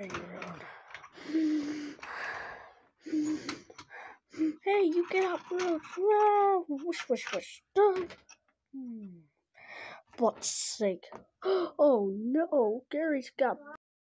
Hey, you get up, bro. Whoosh, whoosh, whoosh. Hmm. Butt's sake. Oh no, Gary's got